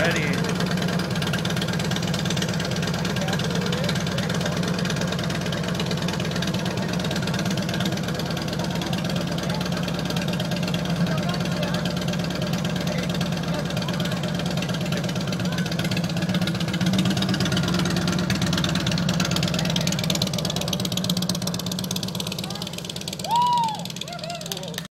Ready.